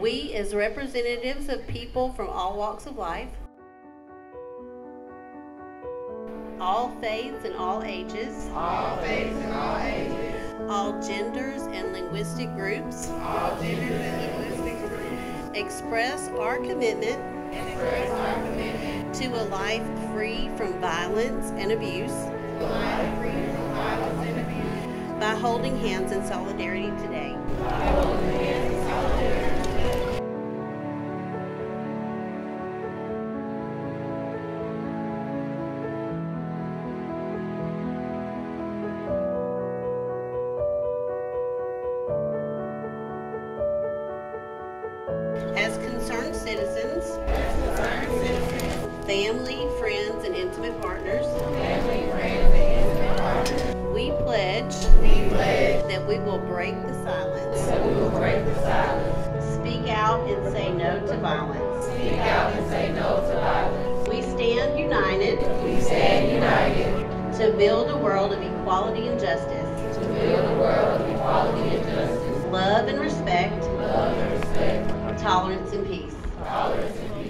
We, as representatives of people from all walks of life, all faiths and all ages, all faiths and all ages, all genders and linguistic groups, all genders and linguistic groups, express our commitment express our commitment to a life free from violence and abuse life free from violence and abuse. by holding hands in solidarity As concerned citizens, family, friends, and intimate partners, we pledge we pledge that we will break the silence, that we will break the silence, speak out, and say no to violence. speak out and say no to violence. We stand united We stand united to build a world of equality and justice, to build a world tolerance and peace. tolerance and peace.